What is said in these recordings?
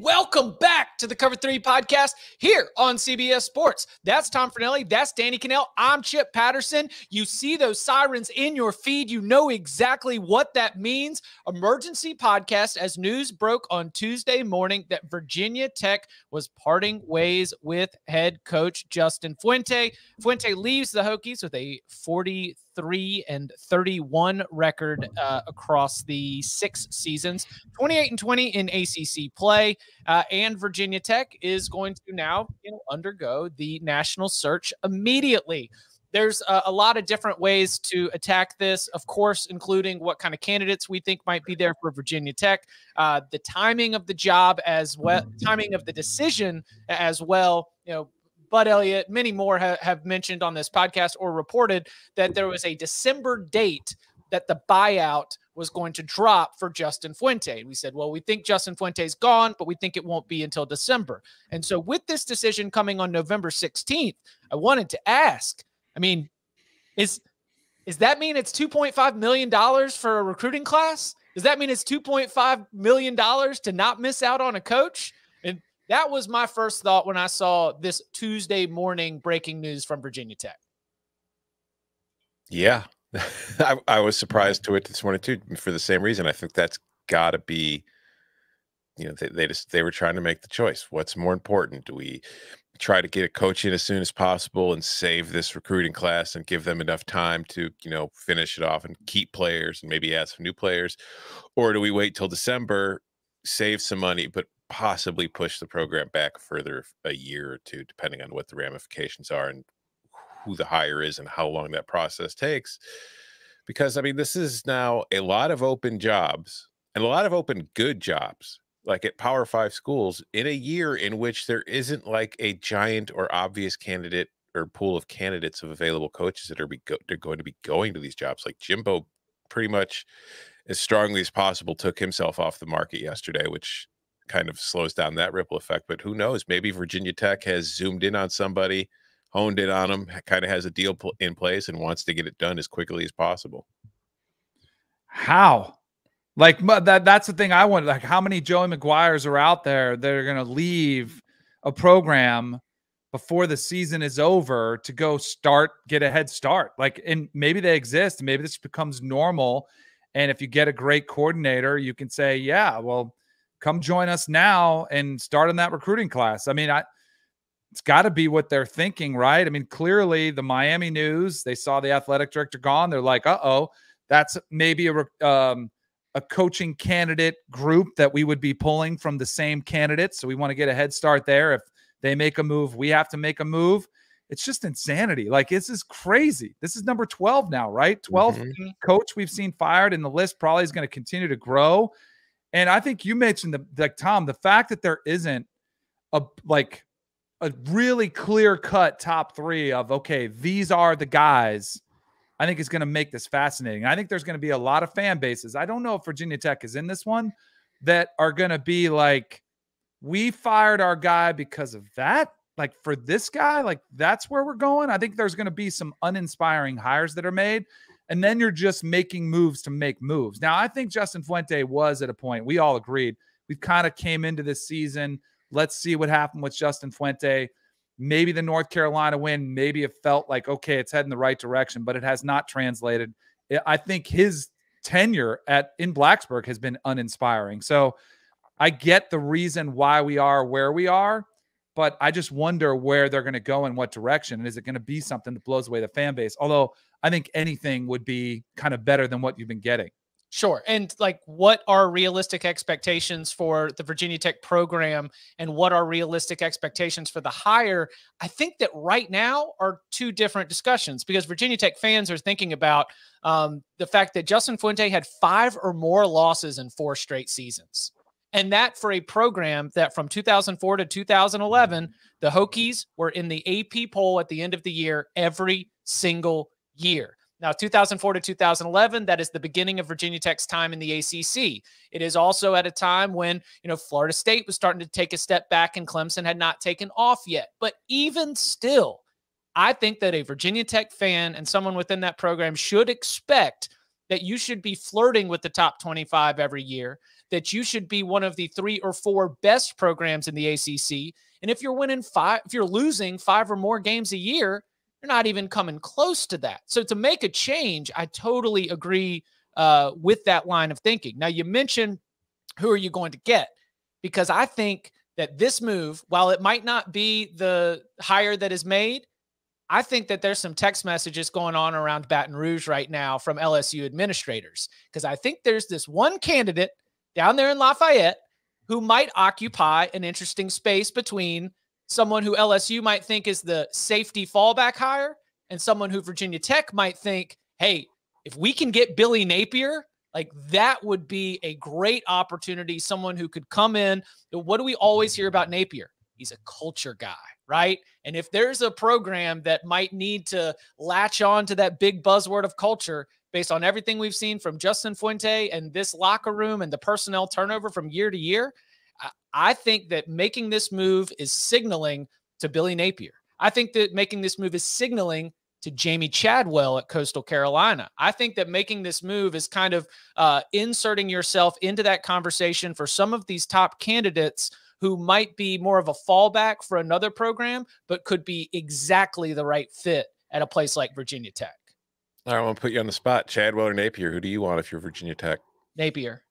welcome back to the Cover 3 podcast here on CBS Sports. That's Tom Fornelli. That's Danny Kanell. I'm Chip Patterson. You see those sirens in your feed. You know exactly what that means. Emergency podcast as news broke on Tuesday morning that Virginia Tech was parting ways with head coach Justin Fuente. Fuente leaves the Hokies with a 40 3 and 31 record uh, across the six seasons, 28 and 20 in ACC play. Uh, and Virginia Tech is going to now you know, undergo the national search immediately. There's a, a, lot of different ways to attack this, of course, including what kind of candidates we think might be there for Virginia Tech, uh, the timing of the job as well, timing of the decision as well. You know, Bud Elliott, many more ha- have mentioned on this podcast or reported that there was a December date that the buyout was going to drop for Justin Fuente. We said, well, we think Justin Fuente's gone, but we think it won't be until December. And so, with this decision coming on November 16th, I wanted to ask I mean, is does that mean it's $2.5 million for a recruiting class? Does that mean it's $2.5 million to not miss out on a coach? That was my first thought when I saw this Tuesday morning breaking news from Virginia Tech. Yeah, I, I, was surprised to it this morning too for the same reason. I think that's got to be, you know, they, they just they were trying to make the choice. What's more important? Do we try to get a coach in as soon as possible and save this recruiting class and give them enough time to you know finish it off and keep players and maybe add some new players, or do we wait till December, save some money, but possibly push the program back further a year or two, depending on what the ramifications are and who the hire is and how long that process takes. Because I mean, this is now a lot of open jobs and a lot of open good jobs, like at Power Five schools, in a year in which there isn't like a giant or obvious candidate or pool of candidates of available coaches that are be go- they're going to be going to these jobs. Like Jimbo, pretty much as strongly as possible, took himself off the market yesterday, which kind of slows down that ripple effect. But who knows? Maybe Virginia Tech has zoomed in on somebody, honed in on them, kind of has a deal in place, and wants to get it done as quickly as possible. How? Like that that's the thing I want. Like how many Joey McGuires are out there that are going to leave a program before the season is over to go start get a head start. Like and maybe they exist, maybe this becomes normal and if you get a great coordinator, you can say, yeah, well, come join us now and start in that recruiting class. I mean, I it's got to be what they're thinking, right? I mean, clearly the Miami news, they saw the athletic director gone. They're like, uh oh, that's maybe a um, a coaching candidate group that we would be pulling from the same candidates. So we want to get a head start there. If they make a move, we have to make a move. It's just insanity. Like this is crazy. This is number 12 now, right? 12 mm-hmm. coach we've seen fired, and the list probably is going to continue to grow. And I think you mentioned the like Tom, the fact that there isn't a like a really clear cut top three of okay, these are the guys. I think is going to make this fascinating. I think there's going to be a lot of fan bases. I don't know if Virginia Tech is in this one that are going to be like, we fired our guy because of that. Like for this guy, like that's where we're going. I think there's going to be some uninspiring hires that are made and then you're just making moves to make moves. Now, I think Justin Fuente was at a point we all agreed. We kind of came into this season. Let's see what happened with Justin Fuente. Maybe the North Carolina win, maybe it felt like okay, it's heading the right direction, but it has not translated. I think his tenure at in Blacksburg has been uninspiring. So I get the reason why we are where we are, but I just wonder where they're going to go in what direction. And is it going to be something that blows away the fan base? Although I think anything would be kind of better than what you've been getting. Sure. And like, what are realistic expectations for the Virginia Tech program and what are realistic expectations for the hire? I think that right now are two different discussions because Virginia Tech fans are thinking about um, the fact that Justin Fuente had five or more losses in four straight seasons. And that for a program that from 2004 to 2011, the Hokies were in the AP poll at the end of the year every single year. Now, 2004 to 2011, that is the beginning of Virginia Tech's time in the ACC. It is also at a time when, you know, Florida State was starting to take a step back and Clemson had not taken off yet. But even still, I think that a Virginia Tech fan and someone within that program should expect that you should be flirting with the top 25 every year, that you should be one of the three or four best programs in the ACC. And if you're winning five, if you're losing five or more games a year, you're not even coming close to that. So to make a change, I totally agree uh, with that line of thinking. Now, you mentioned who are you going to get? Because I think that this move, while it might not be the hire that is made, I think that there's some text messages going on around Baton Rouge right now from LSU administrators because I think there's this one candidate down there in Lafayette who might occupy an interesting space between someone who LSU might think is the safety fallback hire and someone who Virginia Tech might think, hey, if we can get Billy Napier, like that would be a great opportunity. Someone who could come in. What do we always hear about Napier? He's a culture guy right? And if there's a program that might need to latch on to that big buzzword of culture based on everything we've seen from Justin Fuente and this locker room and the personnel turnover from year to year, I think that making this move is signaling to Billy Napier. I think that making this move is signaling to Jamey Chadwell at Coastal Carolina. I think that making this move is kind of uh, inserting yourself into that conversation for some of these top candidates who might be more of a fallback for another program, but could be exactly the right fit at a place like Virginia Tech. All right, I want to put you on the spot. Chadwell or Napier? Who do you want if you're Virginia Tech? Napier.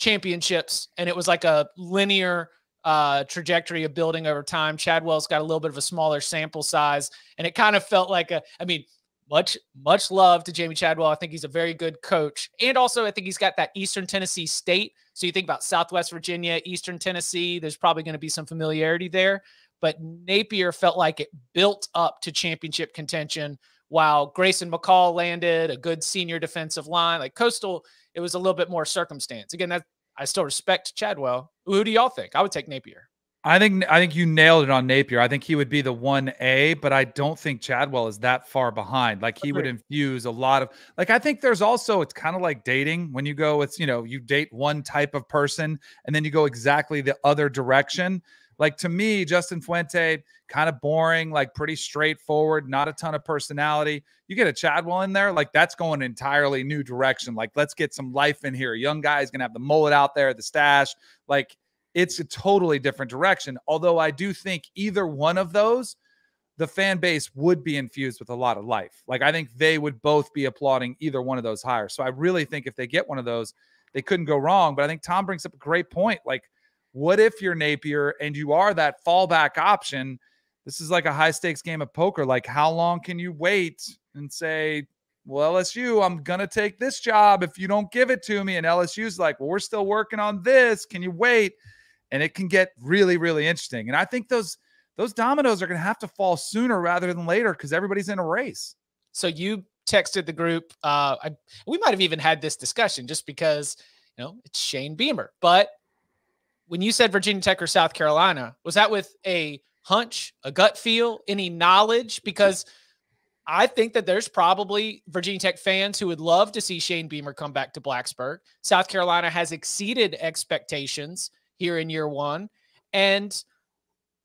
Championships. And it was like a linear uh, trajectory of building over time. Chadwell's got a little bit of a smaller sample size. And it kind of felt like a, I mean, much, much love to Jamey Chadwell. I think he's a very good coach. And also, I think he's got that Eastern Tennessee State. So you think about Southwest Virginia, Eastern Tennessee, there's probably going to be some familiarity there. But Napier felt like it built up to championship contention while Grayson McCall landed a good senior defensive line. Like Coastal, it was a little bit more circumstance. Again, that I still respect Chadwell. Who do y'all think? I would take Napier. I think I think you nailed it on Napier. I think he would be the one A, but I don't think Chadwell is that far behind. Like he would infuse a lot of like I think there's also it's kind of like dating when you go it's you know you date one type of person and then you go exactly the other direction. Like to me, Justin Fuente kind of boring, like pretty straightforward, not a ton of personality. You get a Chadwell in there, like that's going entirely new direction. Like let's get some life in here. Young guy's gonna have the mullet out there, the stash, like it's a totally different direction. Although I do think either one of those, the fan base would be infused with a lot of life. Like I think they would both be applauding either one of those hires. So I really think if they get one of those, they couldn't go wrong. But I think Tom brings up a great point. Like, what if you're Napier and you are that fallback option? This is like a high stakes game of poker. Like, how long can you wait and say, well, LSU, I'm going to take this job if you don't give it to me? And LSU's like, well, we're still working on this. Can you wait? and it can get really, really interesting. And I think those those dominoes are going to have to fall sooner rather than later because everybody's in a race. So you texted the group. Uh, I, we might have even had this discussion just because you know it's Shane Beamer. But when you said Virginia Tech or South Carolina, was that with a hunch, a gut feel, any knowledge? Because I think that there's probably Virginia Tech fans who would love to see Shane Beamer come back to Blacksburg. South Carolina has exceeded expectations here in year one. And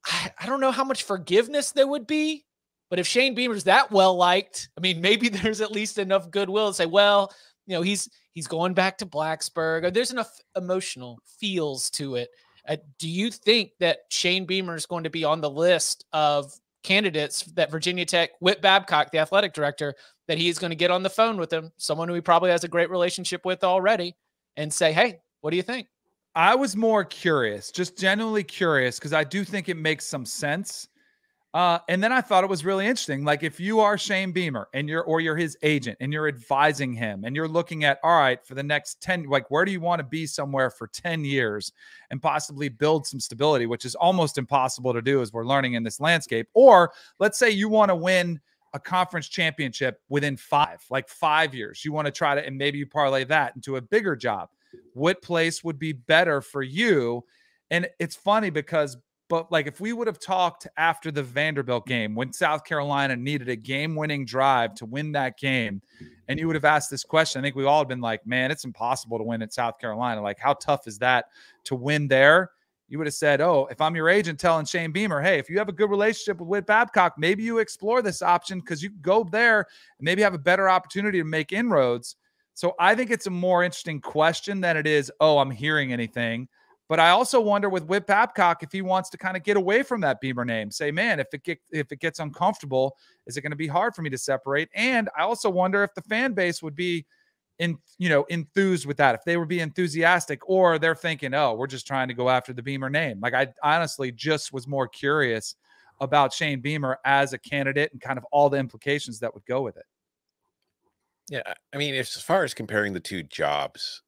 I, I don't know how much forgiveness there would be, but if Shane Beamer's that well liked, I mean, maybe there's at least enough goodwill to say, well, you know, he's he's going back to Blacksburg. There's enough emotional feels to it. Uh, do you think that Shane Beamer is going to be on the list of candidates that Virginia Tech, Whit Babcock, the athletic director, that he's going to get on the phone with him, someone who he probably has a great relationship with already, and say, hey, what do you think? I was more curious, just genuinely curious, because I do think it makes some sense. Uh, and then I thought it was really interesting. Like if you are Shane Beamer and you're or you're his agent and you're advising him and you're looking at all right for the next 10, like where do you want to be somewhere for 10 years and possibly build some stability, which is almost impossible to do as we're learning in this landscape. Or let's say you want to win a conference championship within five, like five years. You want to try to, and maybe you parlay that into a bigger job what place would be better for you? And it's funny because, but like if we would have talked after the Vanderbilt mm. game when South Carolina needed a game winning drive to win that game, and you would have asked this question, I think we all have been like, man, it's impossible to win at South Carolina. Like, how tough is that to win there? You would have said, Oh, if I'm your agent telling Shane Beamer, hey, if you have a good relationship with Whit Babcock, maybe you explore this option because you go there and maybe have a better opportunity to make inroads So I think it's a more interesting question than it is, oh, I'm hearing anything. But I also wonder with Whit Babcock if he wants to kind of get away from that Beamer name. Say, man, if it get if it gets uncomfortable, is it going to be hard for me to separate? And I also wonder if the fan base would be in you know enthused with that if they would be enthusiastic or they're thinking oh we're just trying to go after the beamer name like i honestly just was more curious about shane beamer as a candidate and kind of all the implications that would go with it yeah i mean as far as comparing the two jobs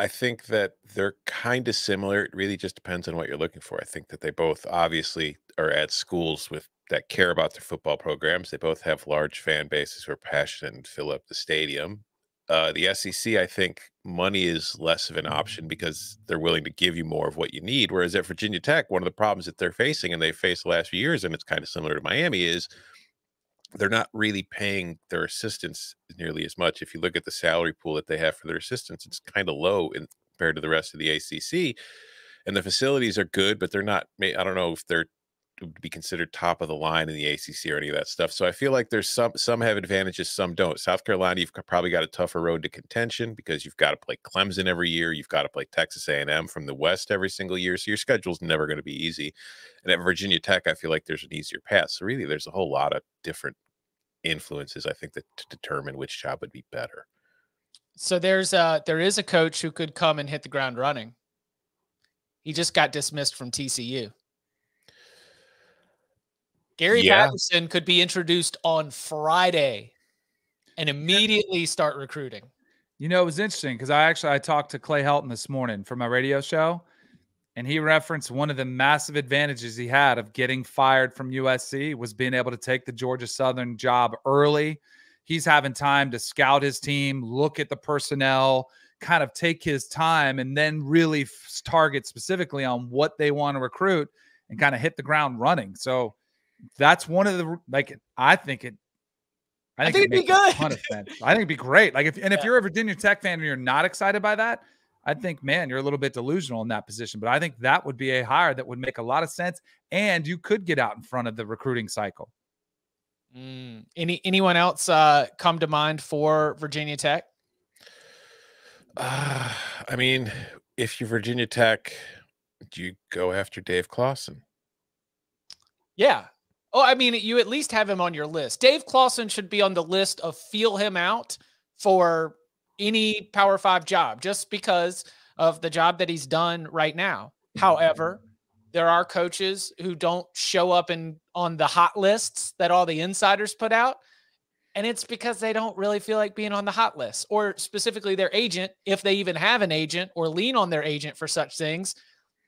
i think that they're kind of similar it really just depends on what you're looking for i think that they both obviously are at schools with that care about their football programs they both have large fan bases who are passionate and fill up the stadium uh, the SEC, I think money is less of an option because they're willing to give you more of what you need. Whereas at Virginia Tech, one of the problems that they're facing and they've faced the last few years, and it's kind of similar to Miami, is they're not really paying their assistants nearly as much. If you look at the salary pool that they have for their assistants, it's kind of low in, compared to the rest of the ACC. And the facilities are good, but they're not. I don't know if they're be considered top of the line in the ACC or any of that stuff. So I feel like there's some some have advantages, some don't. South Carolina, you've probably got a tougher road to contention because you've got to play Clemson every year, you've got to play Texas A&M from the West every single year, so your schedule's never going to be easy. And at Virginia Tech, I feel like there's an easier path. So really, there's a whole lot of different influences I think that to determine which job would be better. So there's a there is a coach who could come and hit the ground running. He just got dismissed from TCU. Gary yeah. Patterson could be introduced on Friday and immediately start recruiting. You know, it was interesting because I actually I talked to Clay Helton this morning for my radio show, and he referenced one of the massive advantages he had of getting fired from USC was being able to take the Georgia Southern job early. He's having time to scout his team, look at the personnel, kind of take his time, and then really target specifically on what they want to recruit and kind of hit the ground running. So that's one of the like I think it. I think, I think it it'd be good. I think it'd be great. Like if and if you're a Virginia Tech fan and you're not excited by that, I think man, you're a little bit delusional in that position. But I think that would be a hire that would make a lot of sense, and you could get out in front of the recruiting cycle. Mm. Any anyone else uh, come to mind for Virginia Tech? Uh, I mean, if you're Virginia Tech, do you go after Dave Clawson? Yeah, Oh, I mean, you at least have him on your list. Dave Clawson should be on the list of feel him out for any Power Five job just because of the job that he's done right now. However, there are coaches who don't show up in on the hot lists that all the insiders put out. And it's because they don't really feel like being on the hot list, or specifically their agent, if they even have an agent or lean on their agent for such things,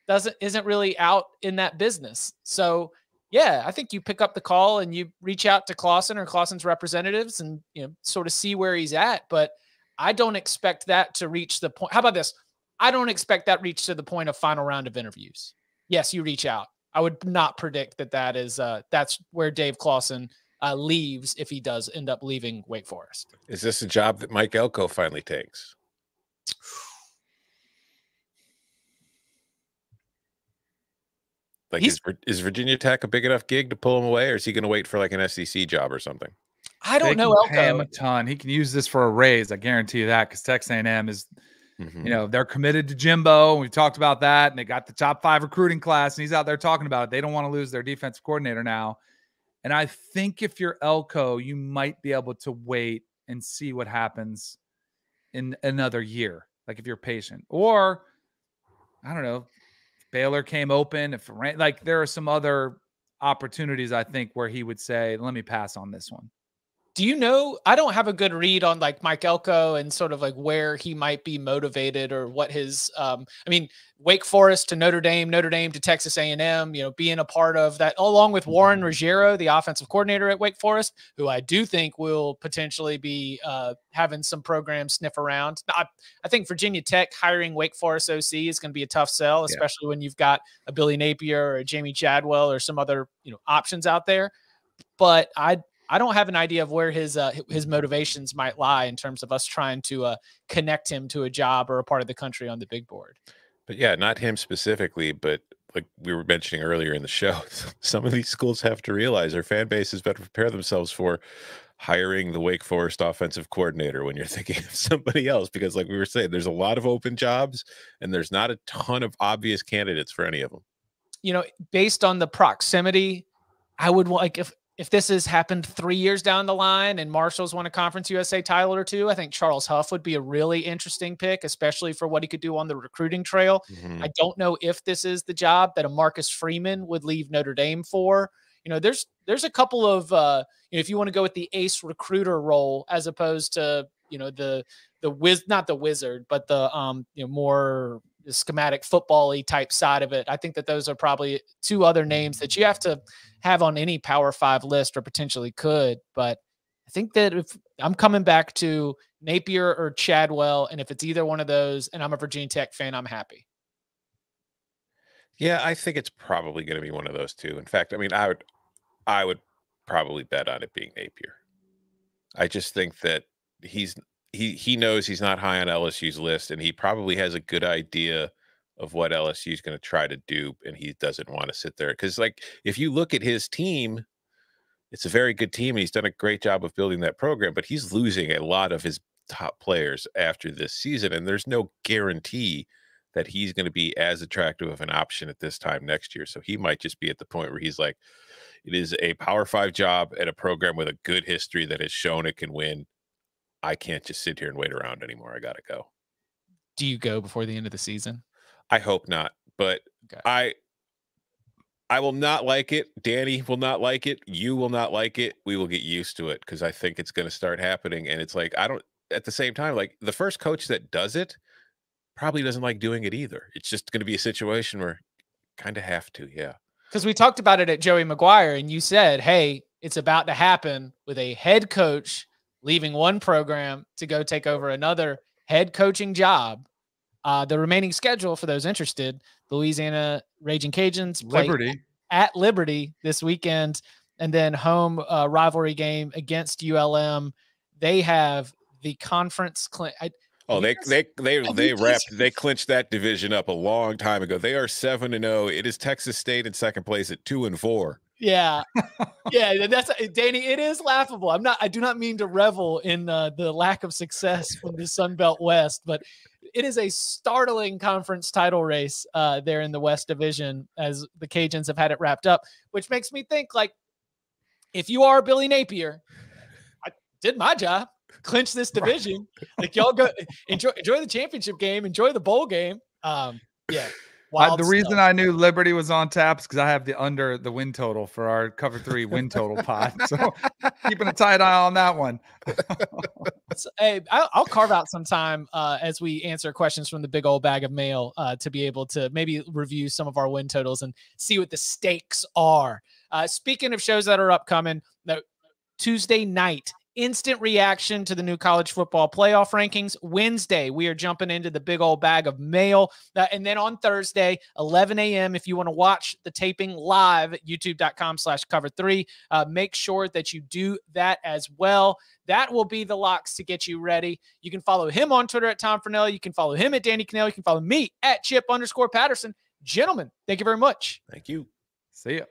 doesn't isn't really out in that business. So yeah, I think you pick up the call and you reach out to Clawson or Clawson's representatives and you know sort of see where he's at. But I don't expect that to reach the point. How about this? I don't expect that reach to the point of final round of interviews. Yes, you reach out. I would not predict that that is uh, that's where Dave Clawson uh, leaves if he does end up leaving Wake Forest. Is this a job that Mike Elko finally takes? Like, is, is Virginia Tech a big enough gig to pull him away, or is he going to wait for like an SEC job or something? I don't know. Elko. Pay him a ton. He can use this for a raise. I guarantee you that because Texas A&M is, mm-hmm. you know, they're committed to Jimbo. We've talked about that, and they got the top five recruiting class, and he's out there talking about it. They don't want to lose their defensive coordinator now, and I think if you're Elko, you might be able to wait and see what happens in another year. Like if you're patient, or I don't know, Baylor came open, if like there are some other opportunities I think where he would say, "Let me pass on this one." Do you know i don't have a good read on like mike elko and sort of like where he might be motivated or what his um i mean wake forest to notre dame notre dame to texas a&m you know being a part of that along with warren mm-hmm. ruggiero the offensive coordinator at wake forest who i do think will potentially be uh, having some programs sniff around I, I, think virginia tech hiring wake forest oc is going to be a tough sell especially yeah. when you've got a billy napier or a jamey chadwell or some other you know options out there but I I don't have an idea of where his uh, his motivations might lie in terms of us trying to uh, connect him to a job or a part of the country on the big board. But yeah, not him specifically, but like we were mentioning earlier in the show, some of these schools have to realize their fan bases better prepare themselves for hiring the Wake Forest offensive coordinator when you're thinking of somebody else because like we were saying there's a lot of open jobs and there's not a ton of obvious candidates for any of them. You know, based on the proximity, I would like if if this has happened three years down the line and Marshall's won a Conference USA title or two, I think Charles Huff would be a really interesting pick, especially for what he could do on the recruiting trail. Mm-hmm. I don't know if this is the job that a Marcus Freeman would leave Notre Dame for. You know, there's there's a couple of uh, you know, if you want to go with the ace recruiter role as opposed to you know the the wiz not the wizard, but the um you know more schematic football-y type side of it. I think that those are probably two other names that you have to have on any Power Five list or potentially could. But I think that if I'm coming back to Napier or Chadwell, and if it's either one of those, and I'm a Virginia Tech fan, I'm happy. Yeah, I think it's probably going to be one of those two. In fact, I mean, I would, I would probably bet on it being Napier. I just think that he's he he knows he's not high on LSU's list, and he probably has a good idea of what LSU is going to try to do, and he doesn't want to sit there because, like, if you look at his team, it's a very good team. He's done a great job of building that program, but he's losing a lot of his top players after this season, and there's no guarantee that he's going to be as attractive of an option at this time next year. So he might just be at the point where he's like, it is a Power Five job at a program with a good history that has shown it can win. I can't just sit here and wait around anymore. I got to go. Do you go before the end of the season? I hope not, but okay. I I will not like it. Danny will not like it. You will not like it. We will get used to it because I think it's going to start happening. And it's like I don't. At the same time, like the first coach that does it probably doesn't like doing it either. It's just going to be a situation where kind of have to, yeah. Because we talked about it at Joey McGuire, and you said, "Hey, it's about to happen with a head coach leaving one program to go take over another head coaching job. Uh, the remaining schedule for those interested: Louisiana Raging Cajuns Liberty at Liberty this weekend, and then home uh, rivalry game against ULM. They have the conference. Cl- I, Oh, they they they they wrapped they clinched that division up a long time ago. They are seven and zero. Oh. It is Texas State in second place at two and four. Yeah, yeah, that's Danny. It is laughable. I'm not. I do not mean to revel in uh, the lack of success from the Sun Belt West, but it is a startling conference title race uh, there in the West Division as the Cajuns have had it wrapped up, which makes me think like, if you are Billy Napier, I did my job, clinch this division. Like y'all go enjoy enjoy the championship game, enjoy the bowl game. Um, yeah, I, the reason I knew Liberty was on taps because I have the under the win total for our cover three win total pot. So keeping a tight eye on that one. so, hey, I'll, I'll, carve out some time uh, as we answer questions from the big old bag of mail uh, to be able to maybe review some of our win totals and see what the stakes are. Uh, speaking of shows that are upcoming, the Tuesday night instant reaction to the new college football playoff rankings. Wednesday, we are jumping into the big old bag of mail. Uh, and then on Thursday, 11 a.m., if you want to watch the taping live at youtube.com slash cover three, uh, make sure that you do that as well. That will be the locks to get you ready. You can follow him on Twitter at Tom Fornelli. You can follow him at Danny Kanell. You can follow me at Chip underscore Patterson. Gentlemen, thank you very much. Thank you. See ya.